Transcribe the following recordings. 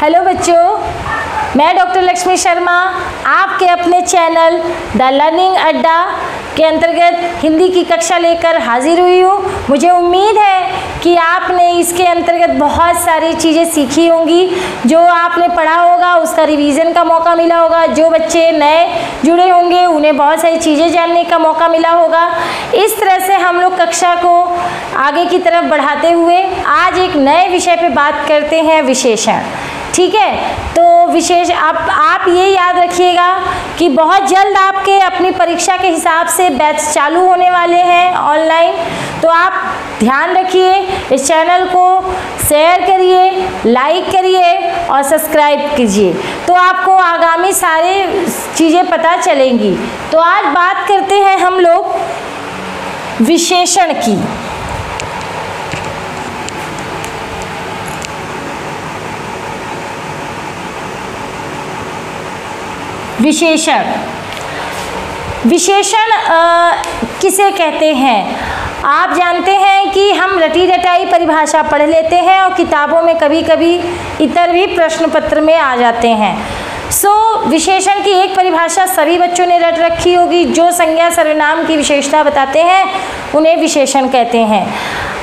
Hello बच्चों, मैं doctor Lakshmi Sharma, आपके अपने चैनल द लर्निंग अड्डा के अंतर्गत हिंदी की कक्षा लेकर हाजिर हुई हूँ। मुझे उम्मीद है कि आपने इसके अंतर्गत बहुत सारी चीज़ें सीखी होंगी। जो आपने पढ़ा होगा, उसका रिवीजन का मौका मिला होगा। जो बच्चे नए जुड़े होंगे, उन्हें बहुत सारी चीज़ें जानने का मौका मिला होगा। इस तरह से हम लोग कक्षा को आगे की तरफ़ बढ़ाते हुए आज एक नए विषय पर बात करते हैं, विशेषण। ठीक है? तो विशेष आप आप ये याद रखिएगा कि बहुत जल्द आपके अपनी परीक्षा के हिसाब से बैच चालू होने वाले हैं ऑनलाइन। तो आप ध्यान रखिए, इस चैनल को शेयर करिए लाइक करिए और सब्सक्राइब कीजिए। तो आपको आगामी सारे चीज़ें पता चलेंगी। तो आज बात करते हैं हम लोग विशेषण की। विशेषण। विशेषण किसे कहते हैं? आप जानते हैं कि हम रटी रटाई परिभाषा पढ़ लेते हैं और किताबों में कभी कभी इतर भी प्रश्न पत्र में आ जाते हैं। सो so, विशेषण की एक परिभाषा सभी बच्चों ने रट रखी होगी जो संज्ञा सर्वनाम की विशेषता बताते हैं उन्हें विशेषण कहते हैं।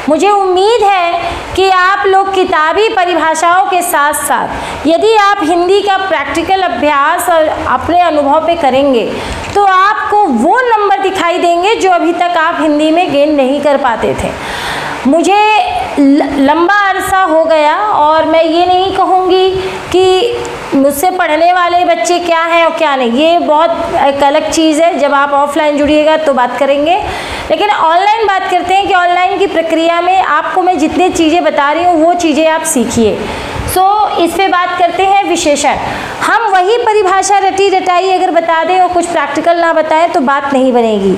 मुझे उम्मीद है कि आप लोग किताबी परिभाषाओं के साथ साथ यदि आप हिंदी का प्रैक्टिकल अभ्यास और अपने अनुभव पे करेंगे तो आपको वो नंबर दिखाई देंगे जो अभी तक आप हिंदी में गेन नहीं कर पाते थे। मुझे लंबा अरसा हो गया और मैं ये नहीं कहूँगी कि मुझसे पढ़ने वाले बच्चे क्या हैं और क्या नहीं। ये बहुत एक अलग चीज़ है। जब आप ऑफलाइन जुड़िएगा तो बात करेंगे। लेकिन ऑनलाइन बात करते हैं कि ऑनलाइन की प्रक्रिया में आपको मैं जितनी चीज़ें बता रही हूँ वो चीज़ें आप सीखिए। सो so, इस पे बात करते हैं विशेषण। हम वही परिभाषा रटी रटाई अगर बता दें और कुछ प्रैक्टिकल ना बताएँ तो बात नहीं बनेगी।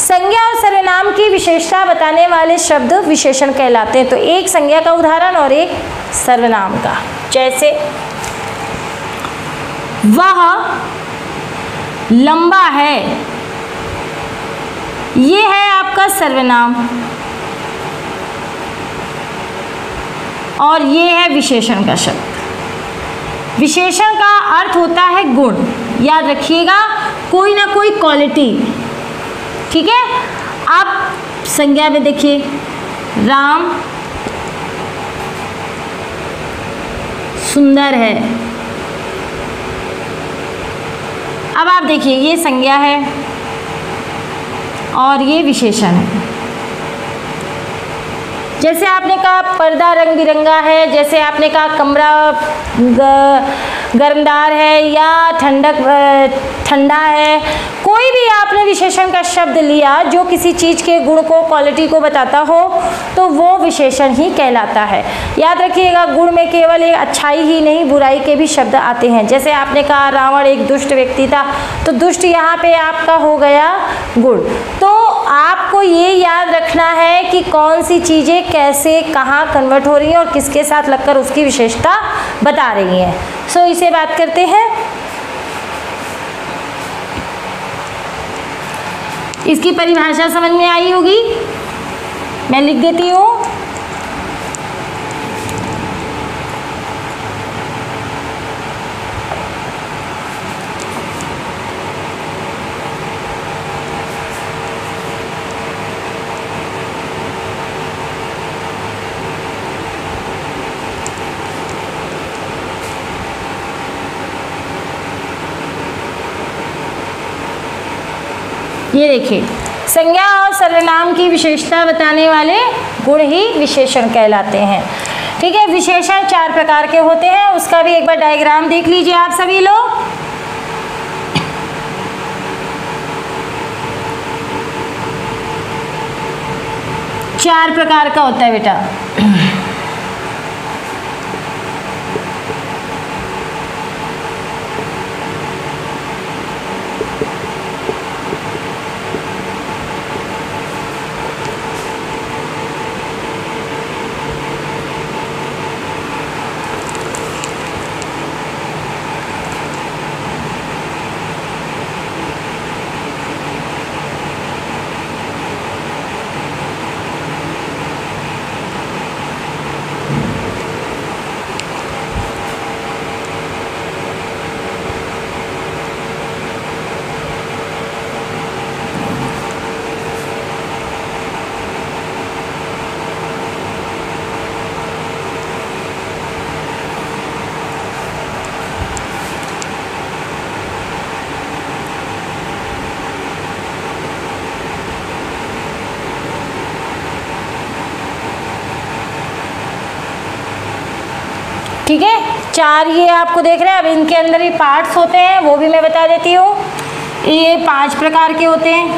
संज्ञा और सर्वनाम की विशेषता बताने वाले शब्द विशेषण कहलाते हैं। तो एक संज्ञा का उदाहरण और एक सर्वनाम का। जैसे, वह लंबा है। ये है आपका सर्वनाम। और ये है विशेषण का शब्द। विशेषण का अर्थ होता है गुण। याद रखिएगा, कोई ना कोई क्वालिटी ठीक है? आप संज्ञा में देखिए। राम सुंदर है। अब आप देखिए, ये संज्ञा है और ये विशेषण है। जैसे आपने कहा पर्दा रंग बिरंगा है, जैसे आपने कहा कमरा गर्मदार है या ठंडक ठंडा है कोई भी आपने विशेषण का शब्द लिया जो किसी चीज़ के गुण को क्वालिटी को बताता हो तो वो विशेषण ही कहलाता है। याद रखिएगा, गुण में केवल एक अच्छाई ही नहीं, बुराई के भी शब्द आते हैं। जैसे आपने कहा, रावण एक दुष्ट व्यक्ति था तो दुष्ट यहाँ पे आपका हो गया गुण। तो आपको ये याद रखना है कि कौन सी चीज़ें कैसे, कहाँ कन्वर्ट हो रही हैं और किसके साथ लगकर उसकी विशेषता बता रही हैं। सो इसे बात करते हैं। इसकी परिभाषा समझ में आई होगी? मैं लिख देती हूँ। ये देखिए। संज्ञा और सर्वनाम की विशेषता बताने वाले गुण ही विशेषण कहलाते हैं। ठीक है, विशेषण चार प्रकार के होते हैं, उसका भी एक बार डायग्राम देख लीजिए आप सभी लोग। चार प्रकार का होता है बेटा। चार ये आपको देख रहे हैं, अब इनके अंदर ही पार्ट्स होते हैं, वो भी मैं बता देती हूँ। ये पाँच प्रकार के होते हैं।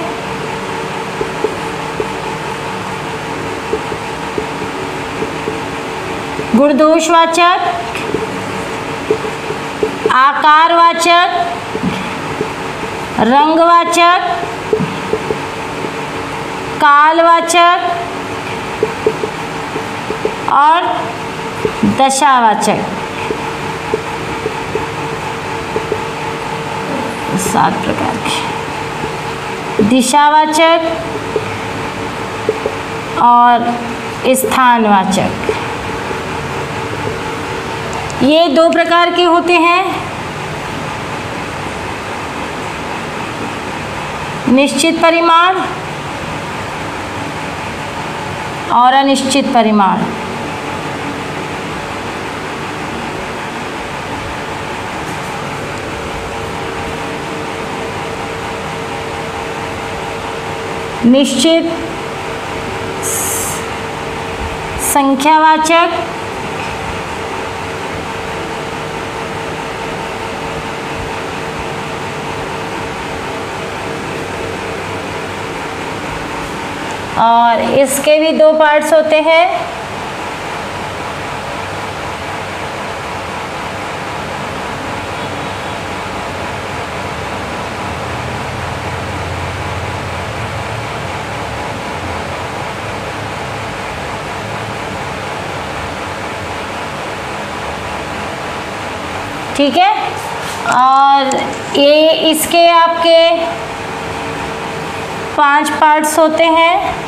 गुणदोषवाचक आकारवाचक रंगवाचक कालवाचक और दशावाचक सात प्रकार के। दिशावाचक और स्थानवाचक। ये दो प्रकार के होते हैं। निश्चित परिमाण और अनिश्चित परिमाण। निश्चित संख्यावाचक और इसके भी दो पार्ट्स होते हैं। ठीक है? और ये इसके आपके पाँच पार्ट्स होते हैं।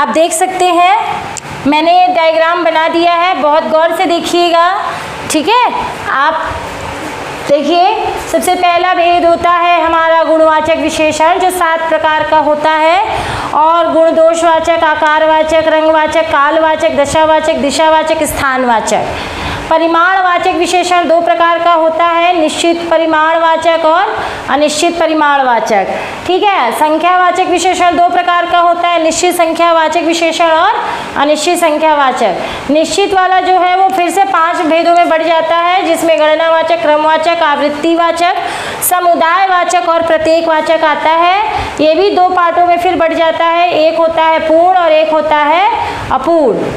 आप देख सकते हैं। मैंने ये डायग्राम बना दिया है, बहुत गौर से देखिएगा, ठीक है? आप देखिए, सबसे पहला भेद होता है हमारा गुणवाचक विशेषण, जो सात प्रकार का होता है, और गुण दोषवाचक आकारवाचक, रंगवाचक, कालवाचक, दशावाचक, दिशावाचक, स्थानवाचक। परिमाणवाचक विशेषण दो प्रकार का होता है, निश्चित परिमाणवाचक और अनिश्चित परिमाणवाचक। ठीक है? संख्यावाचक विशेषण दो प्रकार का होता है, निश्चित संख्यावाचक विशेषण और अनिश्चित संख्यावाचक। निश्चित वाला जो है वो फिर से पाँच भेदों में बढ़ जाता है, जिसमें गणनावाचक, क्रमवाचक, आवृत्तिवाचक, समुदायवाचक और प्रत्येकवाचक आता है। ये भी दो पार्टों में फिर बढ़ जाता है, एक होता है पूर्ण और एक होता है अपूर्ण।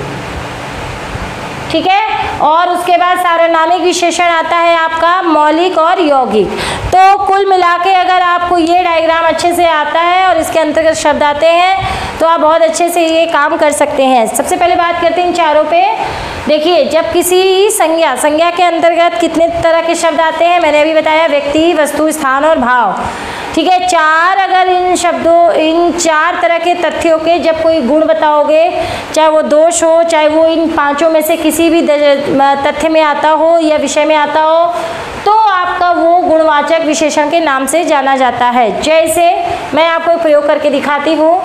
ठीक है? और उसके बाद सार्वनामिक विशेषण आता है आपका मौलिक और यौगिक। तो कुल मिला के अगर आपको ये डायग्राम अच्छे से आता है और इसके अंतर्गत शब्द आते हैं तो आप बहुत अच्छे से ये काम कर सकते हैं। सबसे पहले बात करते हैं इन चारों पे। देखिए, जब किसी संज्ञा संज्ञा के अंतर्गत कितने तरह के शब्द आते हैं, मैंने अभी बताया व्यक्ति, वस्तु, स्थान और भाव। ठीक है, चार अगर इन शब्दों, इन चार तरह के तथ्यों के जब कोई गुण बताओगे, चाहे वो दोष हो, चाहे वो इन पाँचों में से किसी भी तथ्य में आता हो या विषय में आता हो तो आपका वो गुणवाचक विशेषण के नाम से जाना जाता है। जैसे मैं आपको प्रयोग करके दिखाती हूँ।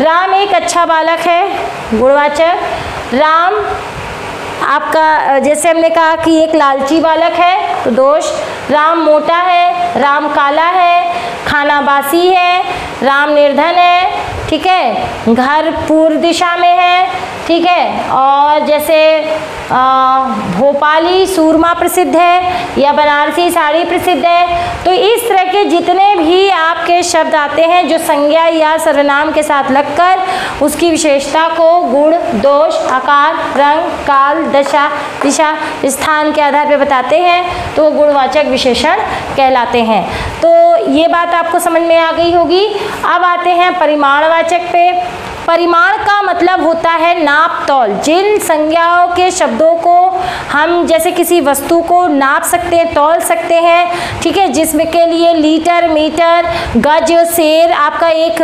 राम एक अच्छा बालक है, गुणवाचक। राम आपका, जैसे हमने कहा कि एक लालची बालक है तो दोष। राम मोटा है, राम काला है खाना बासी है, राम निर्धन है, ठीक है? घर पूर्व दिशा में है ठीक है? और जैसे भोपाली सूरमा प्रसिद्ध है या बनारसी साड़ी प्रसिद्ध है तो इस तरह के जितने भी आपके शब्द आते हैं, जो संज्ञा या सर्वनाम के साथ लगकर उसकी विशेषता को गुण, दोष, आकार, रंग, काल, दशा, दिशा, स्थान के आधार पर बताते हैं तो गुणवाचक विशेषण कहलाते हैं। तो ये बात आपको समझ में आ गई होगी। अब आते हैं परिमाणवाचक पे। परिमाण का मतलब होता है नाप तौल। जिन संज्ञाओं के शब्दों को हम जैसे किसी वस्तु को नाप सकते हैं, तौल सकते हैं, ठीक है, जिसमें के लिए लीटर, मीटर, गज शेर आपका एक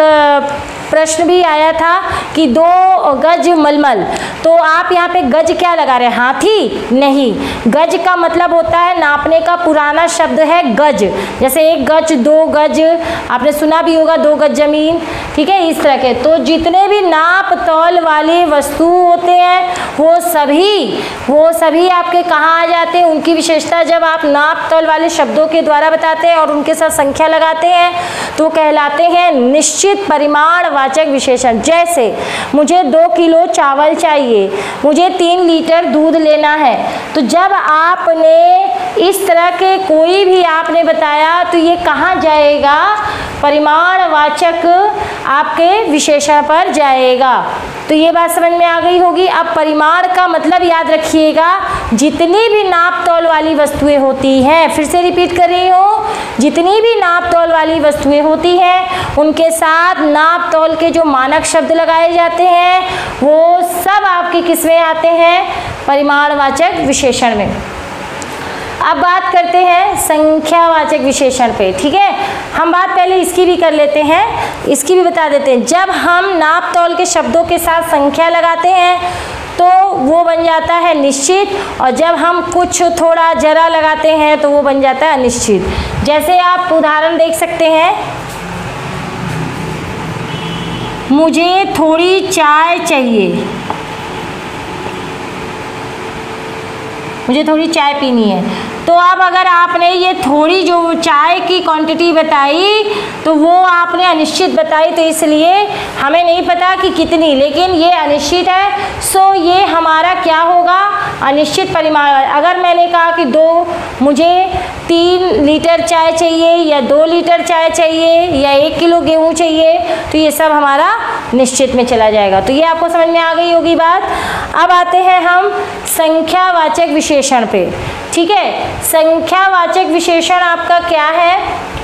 प्रश्न भी आया था कि दो गज मलमल। तो आप यहाँ पे गज क्या लगा रहे हैं? हाथी? नहीं। गज का मतलब होता है नापने का पुराना शब्द है गज। जैसे एक गज, दो गज, आपने सुना भी होगा दो गज ज़मीन, ठीक है, इस तरह के। तो जितने भी नाप तौल वाले वस्तु होते हैं, वो सभी वो सभी आपके कहाँ आ जाते हैं? उनकी विशेषता जब आप नाप तौल वाले शब्दों के द्वारा बताते हैं और उनके साथ संख्या लगाते हैं तो कहलाते हैं निश्चित परिमाण वाचक विशेषण। जैसे, मुझे दो किलो चावल चाहिए, मुझे तीन लीटर दूध लेना है तो जब आपने इस तरह के कोई भी आपने बताया तो ये कहाँ जाएगा? परिमाण वाचक आपके विशेषण पर जाएगा। तो ये बात समझ में आ गई होगी। अब परिमाण का मतलब याद रखिएगा, जितनी भी नाप तौल वाली वस्तुएँ होती हैं, फिर से रिपीट कर रही हूँ, जितनी भी नाप तौल वाली वस्तुएँ होती हैं, उनके साथ नाप तौल के जो मानक शब्द लगाए जाते हैं, वो सब आपके किसमें आते हैं, परिमाणवाचक विशेषण में। अब बात करते हैं संख्यावाचक विशेषण पे, ठीक है? हम बात पहले इसकी भी कर लेते हैं, इसकी भी बता देते हैं। जब हम नाप तौल के शब्दों के साथ संख्या लगाते हैं तो वो बन जाता है निश्चित, और जब हम कुछ थोड़ा जरा लगाते हैं तो वो बन जाता है अनिश्चित। जैसे आप उदाहरण देख सकते हैं। मुझे थोड़ी चाय चाहिए। मुझे थोड़ी चाय पीनी है। तो अब अगर आपने ये थोड़ी जो चाय की क्वांटिटी बताई तो वो आपने अनिश्चित बताई तो इसलिए हमें नहीं पता कि कितनी, लेकिन ये अनिश्चित है। सो ये हमारा क्या होगा? अनिश्चित परिमाण। अगर मैंने कहा कि दो, मुझे तीन लीटर चाय चाहिए, या दो लीटर चाय चाहिए, या एक किलो गेहूँ चाहिए तो ये सब हमारा निश्चित में चला जाएगा। तो ये आपको समझ में आ गई होगी बात। अब आते हैं हम संख्यावाचक विशेषण पे। ठीक है? संख्यावाचक विशेषण आपका क्या है?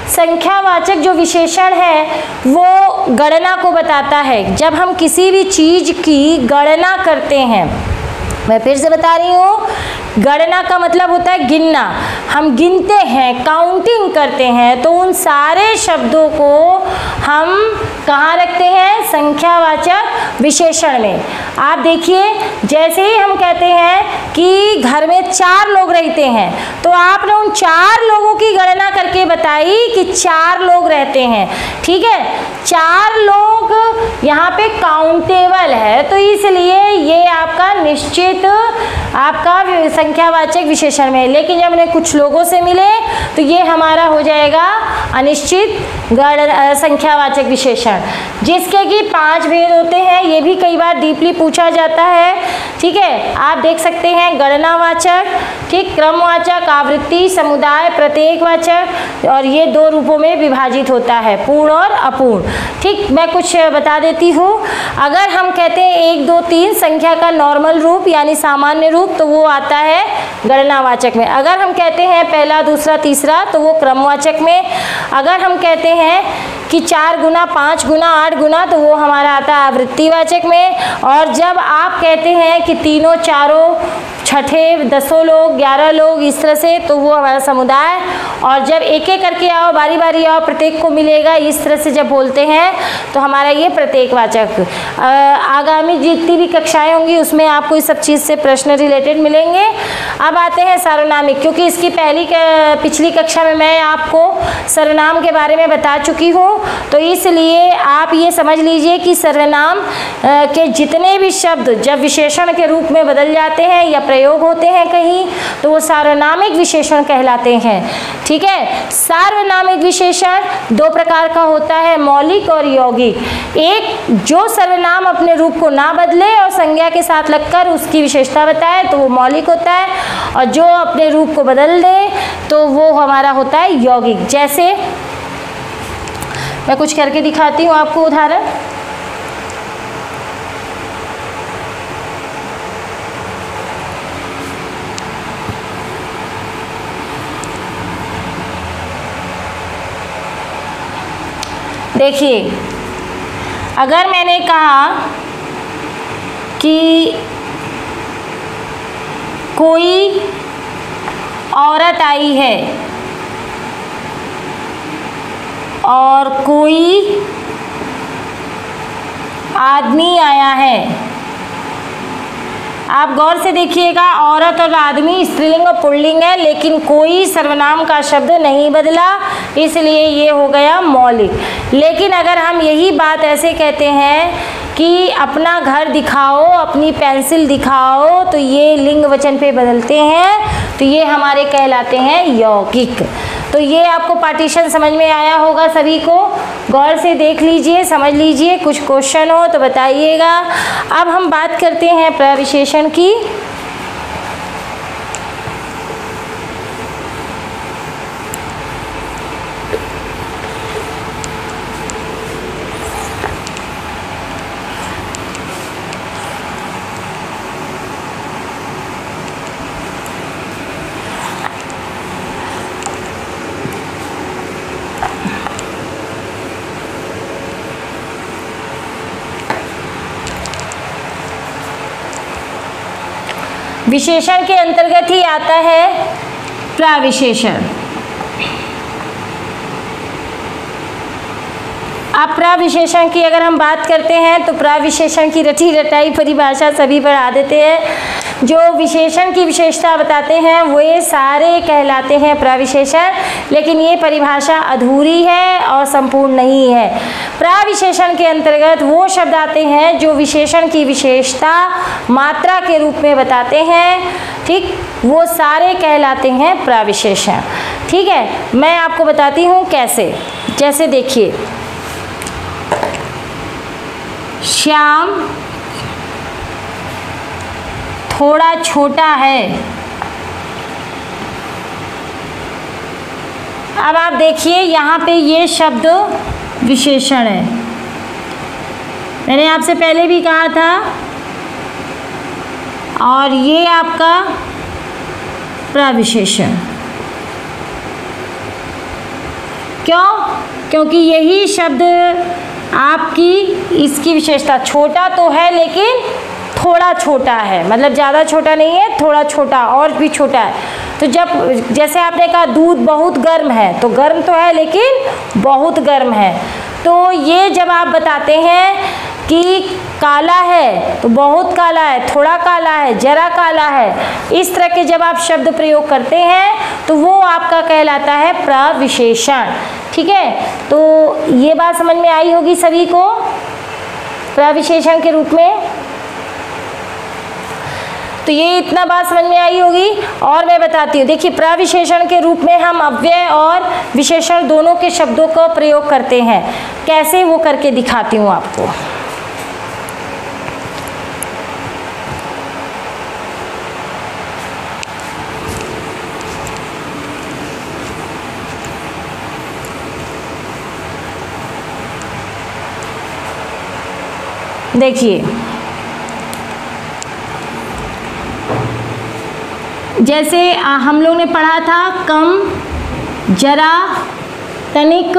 संख्यावाचक जो विशेषण है, वो गणना को बताता है। जब हम किसी भी चीज़ की गणना करते हैं, मैं फिर से बता रही हूँ गणना का मतलब होता है गिनना। हम गिनते हैं काउंटिंग करते हैं तो उन सारे शब्दों को हम कहाँ रखते हैं? संख्यावाचक विशेषण में। आप देखिए, जैसे ही हम कहते हैं कि घर में चार लोग रहते हैं तो आपने उन चार लोगों की गणना करके बताई कि चार लोग रहते हैं। ठीक है? चार लोग यहाँ पे काउंटेबल है तो इसलिए ये आपका निश्चित, आपका संख्यावाचक विशेषण में। लेकिन जब हमने कुछ लोगों से मिले तो ये हमारा हो जाएगा अनिश्चित गण संख्यावाचक विशेषण। जिसके कि पाँच भेद होते हैं, ये भी कई बार डीपली पूछा जाता है। ठीक है? आप देख सकते हैं गणनावाचक, ठीक, क्रमवाचक, आवृत्ति, समुदाय, प्रत्येकवाचक, और ये दो रूपों में विभाजित होता है, पूर्ण और अपूर्ण। ठीक, मैं कुछ बता देती हूँ। अगर हम कहते हैं एक, दो, तीन संख्या का नॉर्मल रूप, यानी सामान्य रूप तो वो आता है गणनावाचक में। अगर हम कहते हैं पहला, दूसरा, तीसरा तो वो क्रमवाचक में। अगर हम कहते हैं कि चार गुना, पाँच गुना, आठ गुना तो वो हमारा आता है आवृत्तिवाचक में। और जब आप कहते हैं कि तीनों, चारों, छठे, दसों लोग, ग्यारह लोग इस तरह से तो वो हमारा समुदाय। और जब एक एक करके आओ बारी बारी आओ, प्रत्येक को मिलेगा इस तरह से जब बोलते हैं तो हमारा ये प्रत्येकवाचक आगामी जितनी भी कक्षाएँ होंगी, उसमें आपको इस सब चीज़ से प्रश्न रिलेटेड मिलेंगे। अब आते हैं सर्वनामिक, क्योंकि इसकी पहली पिछली कक्षा में मैं आपको सर्वनाम के बारे में बता चुकी हूँ। तो इसलिए आप ये समझ लीजिए कि सर्वनाम के जितने भी शब्द जब विशेषण के रूप में बदल जाते हैं या प्रयोग होते हैं कहीं तो वो सार्वनामिक विशेषण कहलाते हैं। ठीक है? सार्वनामिक विशेषण दो प्रकार का होता है, मौलिक और यौगिक। एक, जो सर्वनाम अपने रूप को ना बदले और संज्ञा के साथ लगकर उसकी विशेषता बताए तो वो मौलिक होता है। और जो अपने रूप को बदल दे तो वो हमारा होता है यौगिक। जैसे मैं कुछ करके दिखाती हूँ आपको उदाहरण। देखिए, अगर मैंने कहा कि कोई औरत आई है और कोई आदमी आया है। आप गौर से देखिएगा, औरत और आदमी, स्त्रीलिंग और पुल्लिंग है, लेकिन कोई सर्वनाम का शब्द नहीं बदला, इसलिए ये हो गया मौलिक। लेकिन अगर हम यही बात ऐसे कहते हैं कि अपना घर दिखाओ, अपनी पेंसिल दिखाओ तो ये लिंग वचन पे बदलते हैं तो ये हमारे कहलाते हैं यौगिक। तो ये आपको पार्टीशन समझ में आया होगा सभी को। गौर से देख लीजिए, समझ लीजिए, कुछ क्वेश्चन हो तो बताइएगा। अब हम बात करते हैं प्रविशेषण की। विशेषण के अंतर्गत ही आता है प्राविशेषण। अब प्रविशेषण की अगर हम बात करते हैं तो प्राविशेषण की रटी रटाई परिभाषा सभी पर आ देते हैं। जो विशेषण की विशेषता बताते हैं, वे सारे कहलाते हैं प्रविशेषण, लेकिन ये परिभाषा अधूरी है और संपूर्ण नहीं है। प्रविशेषण के अंतर्गत वो शब्द आते हैं जो विशेषण की विशेषता मात्रा के रूप में बताते हैं। ठीक, वो सारे कहलाते हैं प्रविशेषण। ठीक है, मैं आपको बताती हूँ कैसे। जैसे देखिए, श्याम थोड़ा छोटा है। अब आप देखिए, यहाँ पे ये शब्द विशेषण है। मैंने आपसे पहले भी कहा था, और ये आपका प्रविशेषण। क्यों? क्योंकि यही शब्द आपकी इसकी विशेषता, छोटा तो है, लेकिन थोड़ा छोटा है मतलब ज़्यादा छोटा नहीं है, थोड़ा छोटा और भी छोटा है। तो जब, जैसे आपने कहा दूध बहुत गर्म है तो गर्म तो है लेकिन बहुत गर्म है। तो ये जब आप बताते हैं कि काला है तो बहुत काला है, थोड़ा काला है, जरा काला है, इस तरह के जब आप शब्द प्रयोग करते हैं तो वो आपका कहलाता है प्रविशेषण। ठीक है? तो ये बात समझ में आई होगी सभी को? प्रविशेषण के रूप में? तो ये इतना बात समझ में आई होगी। और मैं बताती हूँ, देखिए, प्रविशेषण के रूप में हम अव्यय और विशेषण दोनों के शब्दों का प्रयोग करते हैं। कैसे वो करके दिखाती हूँ आपको। देखिए जैसे हम लोग ने पढ़ा था कम जरा तनिक।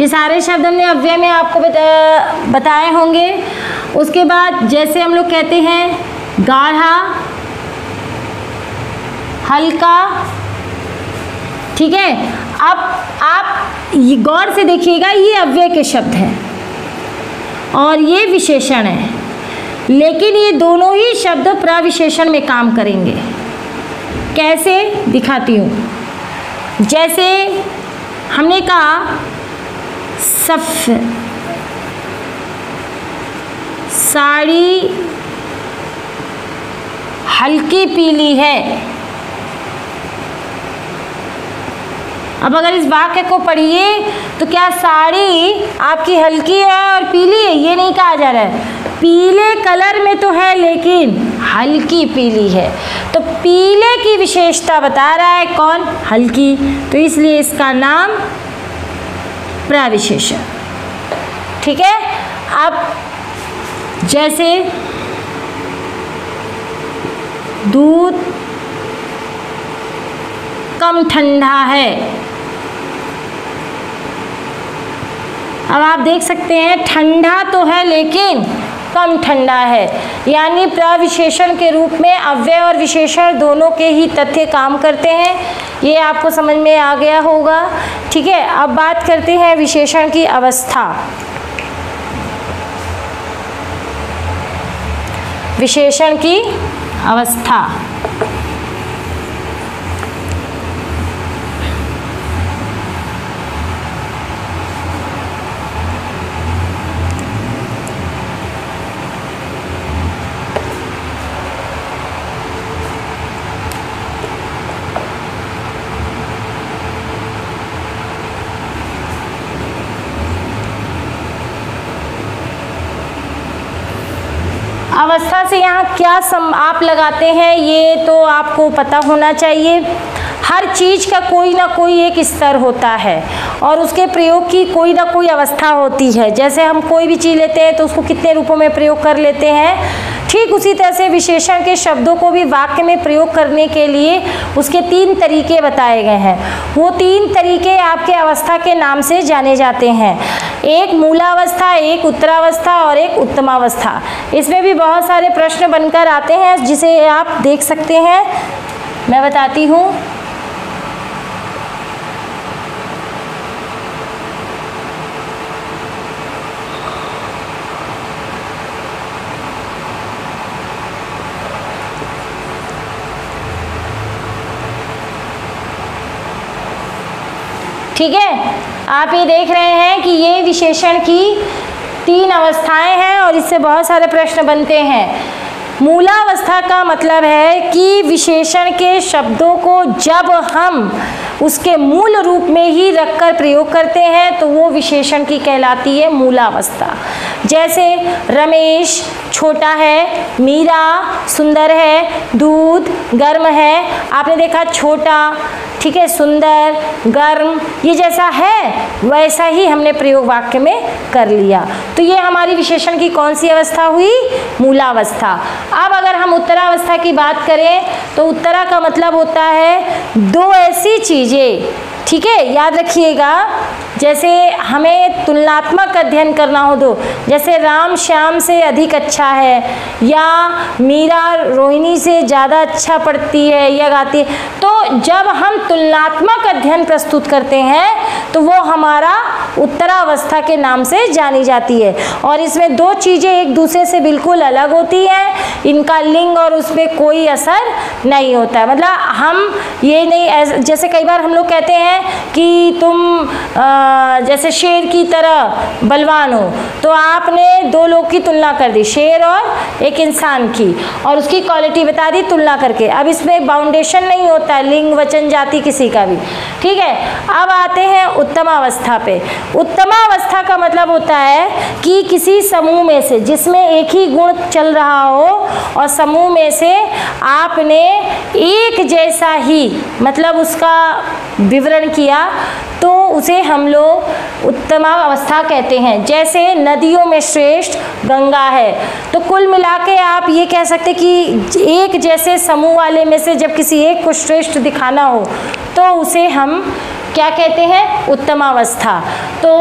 ये सारे शब्द हमने अव्यय में आपको बता, बताए होंगे। उसके बाद जैसे हम लोग कहते हैं गाढ़ा हल्का ठीक है? अब आप गौर से देखिएगा ये अव्यय के शब्द हैं। और ये विशेषण है। लेकिन ये दोनों ही शब्द प्रविशेषण में काम करेंगे। कैसे? दिखाती हूँ। जैसे हमने कहा, सफ, साड़ी हल्की पीली है। अब अगर इस वाक्य को पढ़िए तो क्या साड़ी आपकी हल्की है और पीली है? ये नहीं कहा जा रहा है। पीले कलर में तो है, लेकिन हल्की पीली है। तो पीले की विशेषता बता रहा है कौन? हल्की। तो इसलिए इसका नाम प्रविशेषण। ठीक है? अब जैसे दूध कम ठंडा है। अब आप देख सकते हैं, ठंडा तो है, लेकिन कम ठंडा है। यानी प्रविशेषण के रूप में अव्यय और विशेषण दोनों के ही तथ्य काम करते हैं। ये आपको समझ में आ गया होगा। ठीक है, अब बात करते हैं विशेषण की अवस्था। विशेषण की अवस्था। अवस्था से यहाँ क्या सम आप लगाते हैं, ये तो आपको पता होना चाहिए। हर चीज़ का कोई ना कोई एक स्तर होता है और उसके प्रयोग की कोई ना कोई अवस्था होती है। जैसे हम कोई भी चीज़ लेते हैं तो उसको कितने रूपों में प्रयोग कर लेते हैं, ठीक उसी तरह से विशेषण के शब्दों को भी वाक्य में प्रयोग करने के लिए उसके तीन तरीके बताए गए हैं। वो तीन तरीके आपके अवस्था के नाम से जाने जाते हैं। एक मूलावस्था, एक उत्तरावस्था और एक उत्तमावस्था। इसमें भी बहुत सारे प्रश्न बनकर आते हैं, जिसे आप देख सकते हैं। मैं बताती हूँ। ठीक है? आप ये देख रहे हैं कि ये विशेषण की तीन अवस्थाएँ हैं और इससे बहुत सारे प्रश्न बनते हैं। मूलावस्था का मतलब है कि विशेषण के शब्दों को जब हम उसके मूल रूप में ही रखकर प्रयोग करते हैं तो वो विशेषण की कहलाती है मूलावस्था। जैसे, रमेश छोटा है, मीरा सुंदर है, दूध गर्म है, आपने देखा छोटा ठीक है, सुंदर, गर्म, ये जैसा है, वैसा ही हमने प्रयोग वाक्य में कर लिया। तो ये हमारी विशेषण की कौन सी अवस्था हुई? मूलावस्था। अब अगर हम उत्तरावस्था की बात करें तो उत्तरा का मतलब होता है दो ऐसी चीज़ें। ठीक है, याद रखिएगा जैसे हमें तुलनात्मक अध्ययन करना हो तो जैसे राम श्याम से अधिक अच्छा है, या मीरा रोहिणी से ज़्यादा अच्छा पढ़ती है या गाती है तो जब हम तुलनात्मक अध्ययन प्रस्तुत करते हैं तो वो हमारा उत्तरावस्था के नाम से जानी जाती है। और इसमें दो चीज़ें एक दूसरे से बिल्कुल अलग होती हैं, इनका लिंग और उस पर कोई असर नहीं होता। है मतलब हम ये नहीं जैसे कई बार हम लोग कहते हैं कि तुम जैसे शेर की तरह बलवान हो तो आपने दो लोग की तुलना कर दी, शेर और एक इंसान की, और उसकी क्वालिटी बता दी तुलना करके। अब इसमें बाउंडेशन नहीं होता है लिंग, वचन, जाति, किसी का भी। ठीक है? अब आते हैं उत्तमावस्था पे। उत्तमावस्था का मतलब होता है कि किसी समूह में से, जिसमें एक ही गुण चल रहा हो, और समूह में से आपने एक जैसा ही मतलब उसका विवरण किया तो उसे हम लोग उत्तमा अवस्था कहते हैं। जैसे नदियों में श्रेष्ठ गंगा है। तो कुल मिला के आप ये कह सकते कि एक जैसे समूह वाले में से जब किसी एक को श्रेष्ठ दिखाना हो तो उसे हम क्या कहते हैं? उत्तमावस्था। तो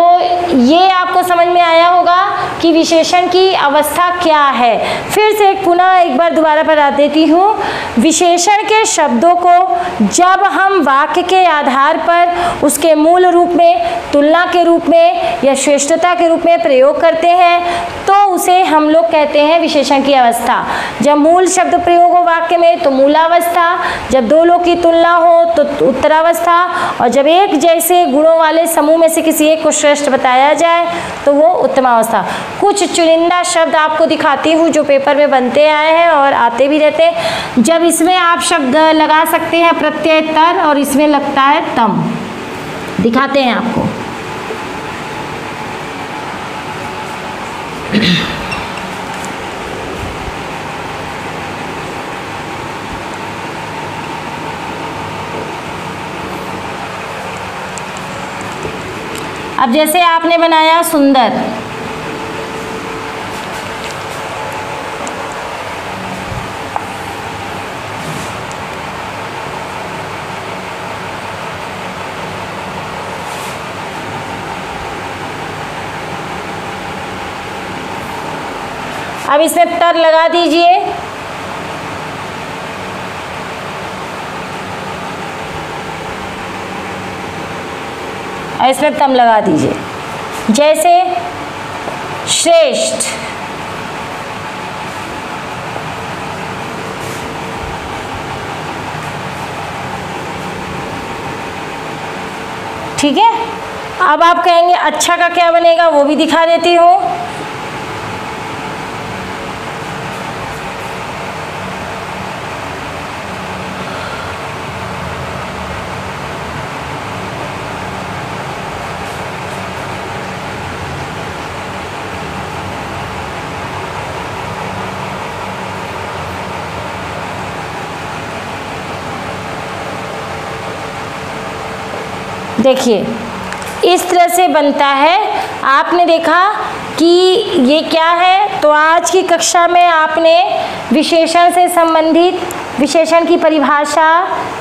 ये आपको समझ में आया होगा कि विशेषण की अवस्था क्या है। फिर से एक पुनः एक बार दोबारा बता देती हूँ। विशेषण के शब्दों को जब हम वाक्य के आधार पर उसके मूल रूप में, तुलना के रूप में या श्रेष्ठता के रूप में प्रयोग करते हैं तो उसे हम लोग कहते हैं विशेषण की अवस्था। जब मूल शब्द प्रयोग हो वाक्य में तो मूलावस्था। जब दो लोग की तुलना हो तो उत्तरावस्था। और जब एक एक जैसे गुणों वाले समूह में से किसी एक को श्रेष्ठ बताया जाए तो वो उत्तमावस्था कुछ चुनिंदा शब्द आपको दिखाती हूँ जो पेपर में बनते आए हैं और आते भी रहते हैं। जब इसमें आप शब्द लगा सकते हैं प्रत्यय तर और इसमें लगता है तम। दिखाते हैं आपको। अब जैसे आपने बनाया सुंदर। अब इसमें तर लगा दीजिए। और इसमें तम लगा दीजिए। जैसे श्रेष्ठ। ठीक है? अब आप कहेंगे अच्छा का क्या बनेगा? वो भी दिखा देती हूँ। देखिए, इस तरह से बनता है। आपने देखा कि ये क्या है? तो आज की कक्षा में आपने विशेषण से संबंधित, विशेषण की परिभाषा,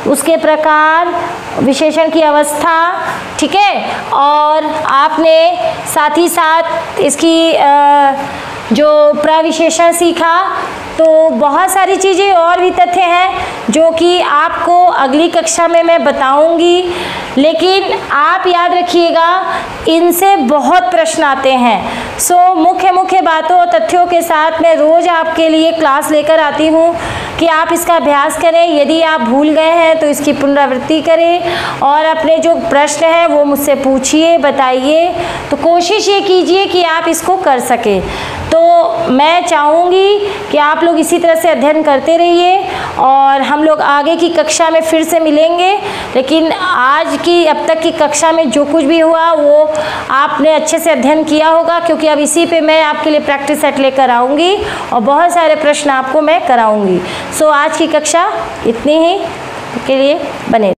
उसके प्रकार, विशेषण की अवस्था, ठीक है? और आपने साथ ही साथ इसकी जो प्रविशेषण सीखा तो बहुत सारी चीज़ें और भी तथ्य हैं जो कि आपको अगली कक्षा में मैं बताऊँगी। लेकिन आप याद रखिएगा, इनसे बहुत प्रश्न आते हैं। सो मुख्य मुख्य बातों और तथ्यों के साथ मैं रोज़ आपके लिए क्लास लेकर आती हूँ कि आप इसका अभ्यास करें। यदि आप भूल गए हैं तो इसकी पुनरावृत्ति करें और अपने जो प्रश्न हैं, वो मुझसे पूछिए, बताइए। तो कोशिश ये कीजिए कि आप इसको कर सकें। तो मैं चाहूँगी कि आप लोग इसी तरह से अध्ययन करते रहिए और हम लोग आगे की कक्षा में फिर से मिलेंगे। लेकिन आज की, अब तक की कक्षा में जो कुछ भी हुआ, वो आपने अच्छे से अध्ययन किया होगा, क्योंकि अब इसी पे मैं आपके लिए प्रैक्टिस सेट लेकर आऊँगी और बहुत सारे प्रश्न आपको मैं कराऊँगी। सो आज की कक्षा इतनी ही के लिए बने